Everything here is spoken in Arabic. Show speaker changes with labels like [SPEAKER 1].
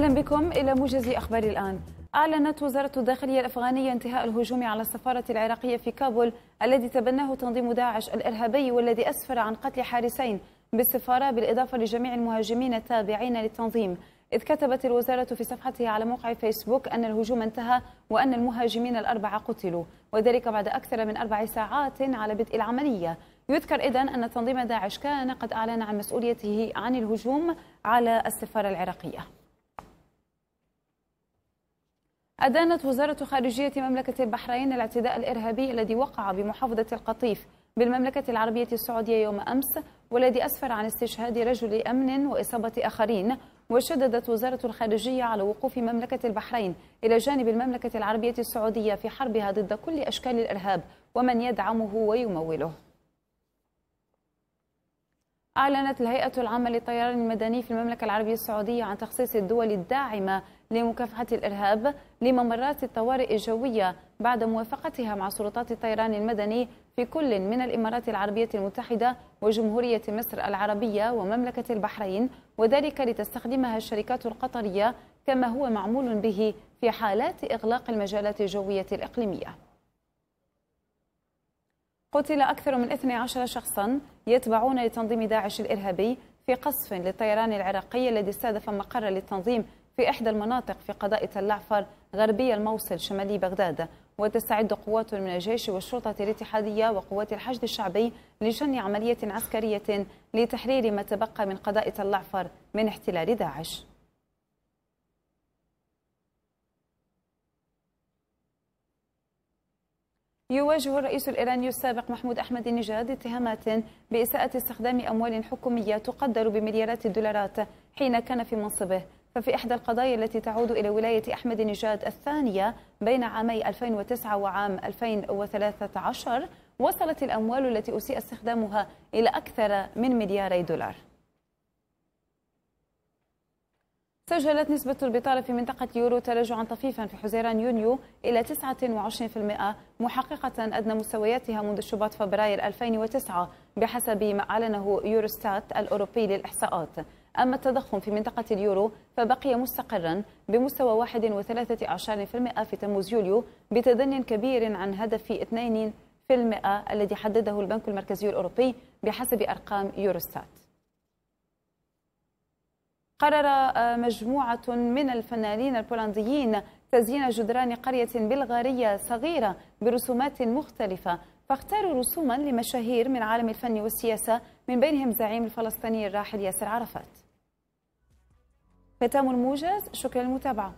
[SPEAKER 1] أهلا بكم إلى موجز أخبار الآن. أعلنت وزارة الداخلية الأفغانية انتهاء الهجوم على السفارة العراقية في كابول الذي تبناه تنظيم داعش الإرهابي والذي أسفر عن قتل حارسين بالسفارة بالإضافة لجميع المهاجمين التابعين للتنظيم. إذ كتبت الوزارة في صفحتها على موقع فيسبوك أن الهجوم انتهى وأن المهاجمين الأربعة قتلوا وذلك بعد أكثر من أربع ساعات على بدء العملية. يذكر إذن أن تنظيم داعش كان قد أعلن عن مسؤوليته عن الهجوم على السفارة العراقية. أدانت وزارة خارجية مملكة البحرين الاعتداء الإرهابي الذي وقع بمحافظة القطيف بالمملكة العربية السعودية يوم أمس والذي أسفر عن استشهاد رجل أمن وإصابة آخرين وشددت وزارة الخارجية على وقوف مملكة البحرين إلى جانب المملكة العربية السعودية في حربها ضد كل أشكال الإرهاب ومن يدعمه ويموله. أعلنت الهيئة العامة للطيران المدني في المملكة العربية السعودية عن تخصيص الدول الداعمة لمكافحة الإرهاب لممرات الطوارئ الجوية بعد موافقتها مع سلطات الطيران المدني في كل من الإمارات العربية المتحدة وجمهورية مصر العربية ومملكة البحرين وذلك لتستخدمها الشركات القطرية كما هو معمول به في حالات إغلاق المجالات الجوية الإقليمية. قتل أكثر من 12 شخصا يتبعون لتنظيم داعش الإرهابي في قصف للطيران العراقي الذي استهدف مقر للتنظيم في إحدى المناطق في قضاء تل عفر غربي الموصل شمالي بغداد. وتستعد قوات من الجيش والشرطة الاتحادية وقوات الحشد الشعبي لشن عملية عسكرية لتحرير ما تبقى من قضاء تل عفر من احتلال داعش. يواجه الرئيس الإيراني السابق محمود أحمد النجاد اتهامات بإساءة استخدام أموال حكومية تقدر بمليارات الدولارات حين كان في منصبه. ففي إحدى القضايا التي تعود إلى ولاية أحمد نجاد الثانية بين عامي 2009 وعام 2013 وصلت الأموال التي أسيء استخدامها إلى أكثر من ملياري دولار. سجلت نسبة البطالة في منطقة يورو تراجعا طفيفا في حزيران يونيو إلى 29% محققة أدنى مستوياتها منذ شباط فبراير 2009 بحسب ما أعلنه يوروستات الأوروبي للإحصاءات. أما التضخم في منطقة اليورو فبقي مستقرا بمستوى 1.13% في تموز يوليو بتدن كبير عن هدف 2% الذي حدده البنك المركزي الأوروبي بحسب أرقام يوروستات. قرر مجموعة من الفنانين البولنديين تزيين جدران قرية بلغارية صغيرة برسومات مختلفة فاختاروا رسوما لمشاهير من عالم الفن والسياسة من بينهم زعيم الفلسطيني الراحل ياسر عرفات. ختام الموجز شكرا للمتابعة.